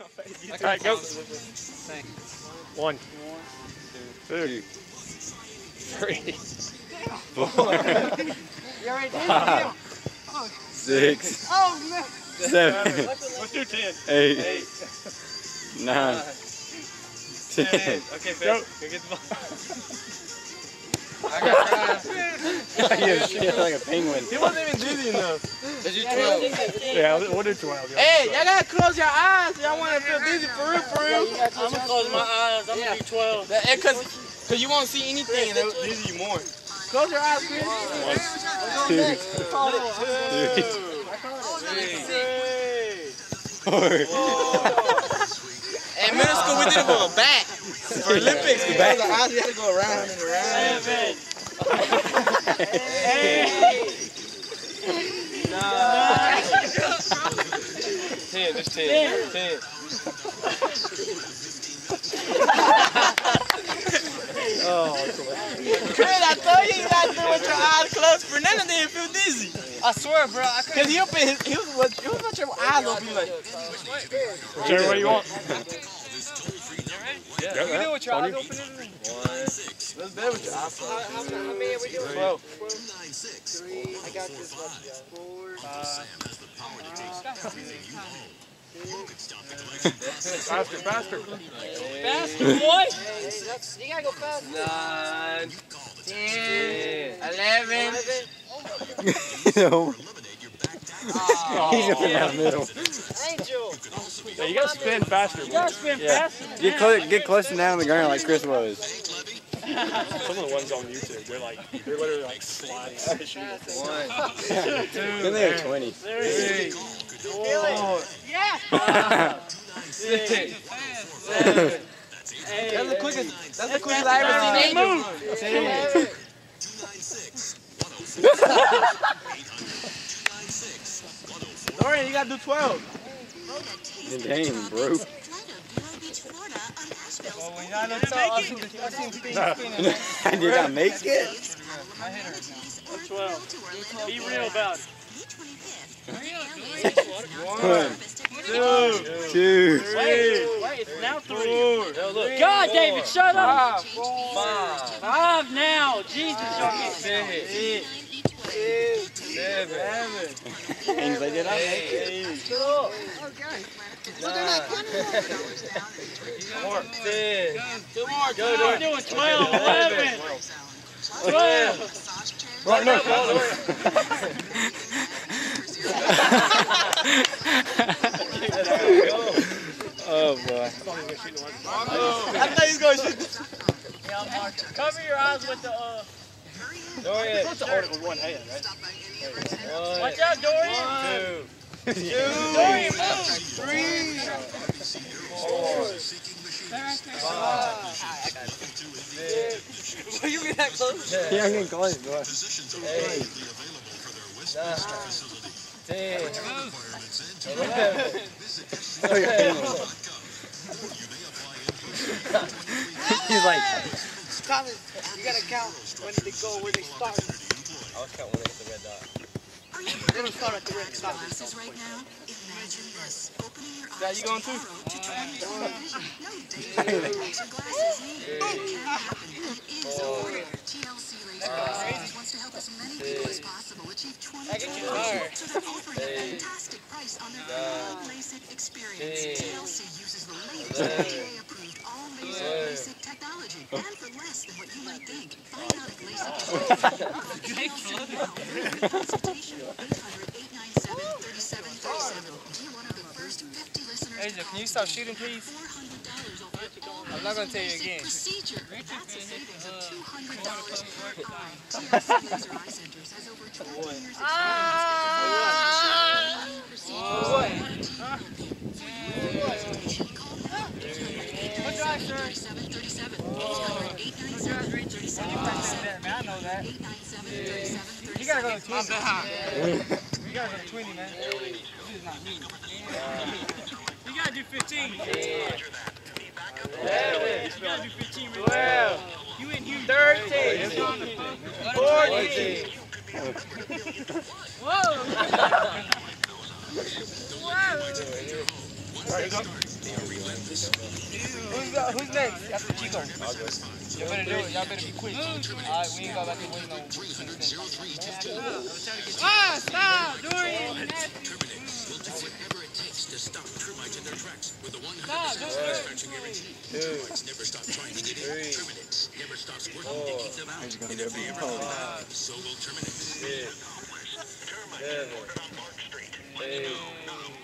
All right, go. One, two, three, four, five, six, seven, Let's do ten. eight, nine, ten. Okay, Faith, Go. go get the ball. You're shit like a penguin. He wasn't even dizzy enough. Let's do 12. Yeah, we'll do twelve. yeah. Hey, y'all gotta close your eyes. Y'all wanna feel dizzy for real, for real. I'm gonna close my eyes. I'm gonna do 12. That, eh, cause, cause you won't see anything and it'll dizzy you more. Close your eyes, Chris. Two, three, four. In middle school, we did it with a bat. For Olympics, we Bat. closed our eyes. We had to go around and around. Ten, just ten. Ten. Chris, I told you you gotta do with your eyes closed. Fernando didn't feel dizzy. I swear, bro. I Cause he open his, he was, he was with your eyes open, like, Whichever way you want. You can do it with your eyes open. Let's bet with your eyes closed. How many are we doing? Twelve. I got this one. much. Faster, faster. Faster, boy. You gotta go fast. Nine, ten, eleven. no. He's up in that middle. Angel. Yeah, you gotta spin faster. You gotta spin Yeah. faster. Get close, get close and down on the ground like Chris was. Some of the ones on YouTube, they're like, they're literally like sliding. One, Then they have 20. three, four, Yeah. six, seven. That's the quickest. That's the quickest I've ever seen Angel. Ten. Dorian, you gotta do twelve. Dang, bro. I did not make it. Be real about it. One, Two, two, Wait, wait, it's now three. four, God, David, shut up. five, Five now. Jesus, y'all get six, seven, things I did not make it. eight, nine, ten. Two more. Go, We're doing 12, 11, 12. Right, no. oh boy. I thought he was going to shoot. Cover your eyes with the, uh, Dorian. Supposed to hold with one hand, right? One, watch out, Dorian. two, Dorian, move. three, four, five, six, you get that close? Yeah, I'm getting close, boy. eight, nine, oh, ten, eleven, He's like, You gotta count when they go, where they start. I was counting when they hit the red dot. They don't start at the red stop. glasses right now, imagine this. Opening your Yeah, eyes you going too? to 2020 vision. No daily laser glasses needed. It can happen. It is affordable. TLC Laser Glasses wants to help as many people as possible achieve 2020 vision. So they're offering a fantastic price on their full LASIK experience. TLC uses the latest FDA-approved all-laser LASIK technology. And for less than what you might think. Find out if LASIK is right for you. Consultation 800-897-3737. Be one of the first 50 listeners Asia, can you stop shooting, please? $400 off all I'm not gonna tell you again. Procedure. That's a savings of $200 per eye. TLC Laser Eye Centers has over 20 years experience. That. You gotta go to 20. You gotta go to 20, man. This is not me. You gotta do 15. You gotta do 15. real quick. Twelve, You in here. thirteen, fourteen, Whoa. Who's, uh, who's next after Chico? Y'all better do it. Y'all better be quick. Alright, we ain't got about to wait no 10 minutes. Ah, stop, Dorian. Stop, don't do it. Two, three, four, He's gonna go be five, six, seven, eight, nine,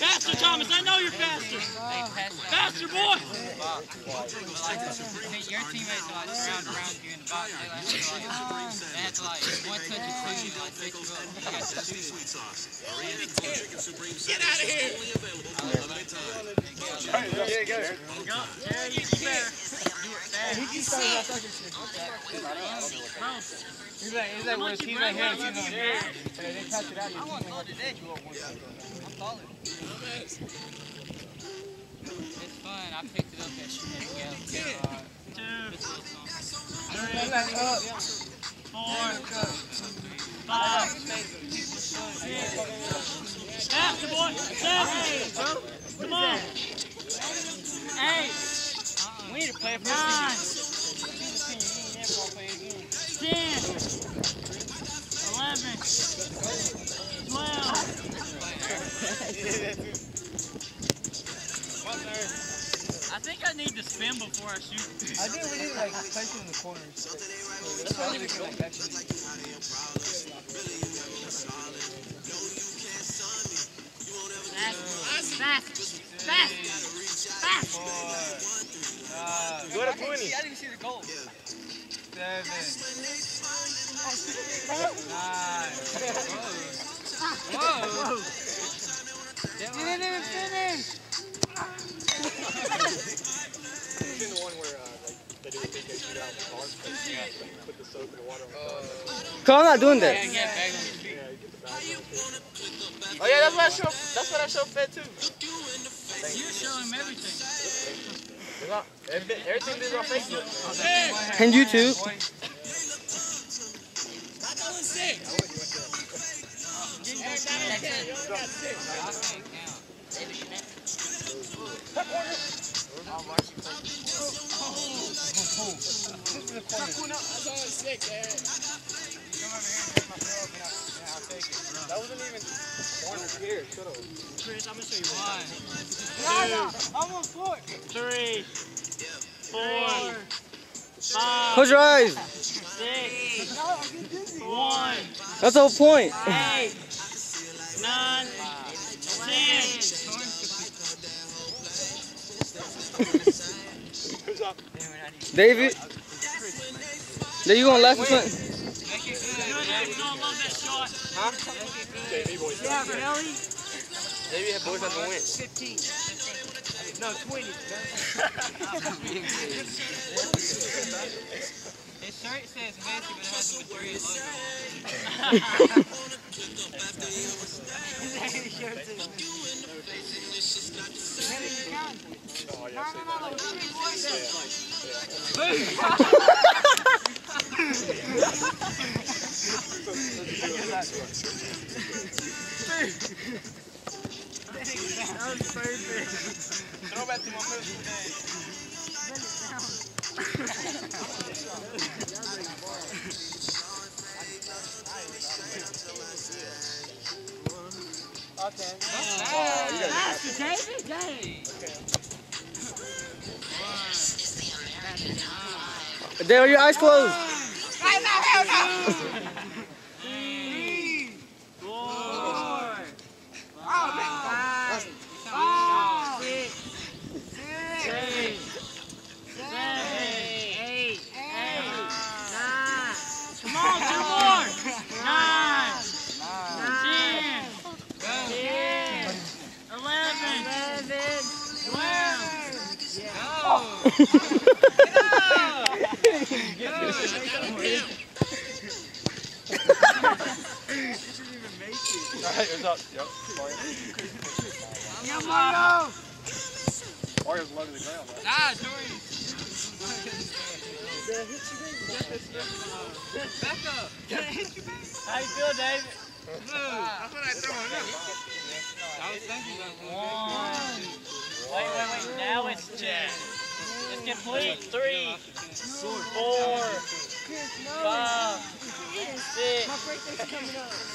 Faster, Thomas. I know you're faster. Faster, boy. Your teammates are like round around you in the box. They like, they have like one touch you two, like pick you up. You got to shoot. Get out of here. Yeah, go. Yeah, you can better. He keeps talking about talking shit. He's like, he's like, well, he's right here, he's over here. And they touch it out, you want to hit you up one time. It's fun. I picked it up at Shenanigans. Like, up. Four, five, Faster, boy. Come on. Eight. We need to play for Nine. Ten. Eleven. Twelve. I think I need to spin before I shoot. I think we need to like place it in the corners. That's why we can like actually. Fast. Fast. Fast. Fast. Go to 20. I didn't see the goal. Seven. Nine. Whoa. Didn't even finish. seen the one where uh, like they do a big they shoot out the but they put the soap in the water on the. Cause I'm not doing that. Yeah, get back on your feet. Yeah, you get the bag on the fish. Oh yeah, that's what I show. That's what I show Fed too. You show him everything. It's everything- Everything is on Facebook. And YouTube. Chris, I'm gonna show you one. I'm on foot. Three. Four. Five. Close your eyes. Six. One. That's the whole point. Eight. David. There you gonna last or something? Good, David. Don't love that boys. Yeah, really? Maybe had boys have to win. 15. No, 20. His shirt says Messi, but it has the Madrid logo. Yeah, Throw back to my first today. Okay. Faster, David. Dang. There, your eyes closed. Alright, what's up? Yep. Mario. Yeah, Mario! Mario's low to the ground. man. Nah, Tori. Back up. How you feel, David? Move. That's what I thought. I was thinking about One. Wait, wait, wait. Now it's two. It's complete. Three, four, five, six,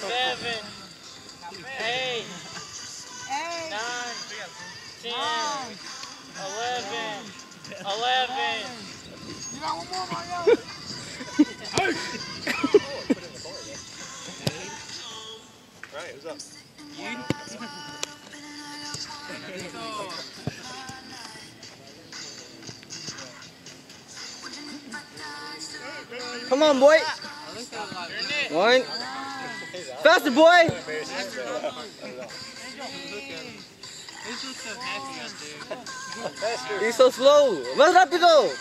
seven, eight, nine, ten, eleven, eleven. You got one more, Mario? Right, what's up? Come on, boy. One. Faster, boy. Who's just so happy out there? He's so slow. Más rápido. Go,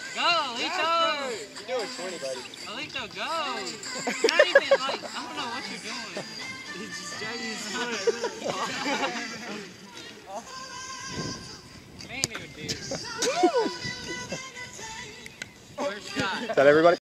Alito! You're doing 20, buddy. Alito, go! Not even like, I don't know what you're doing. Man, dude. First shot. Is that everybody?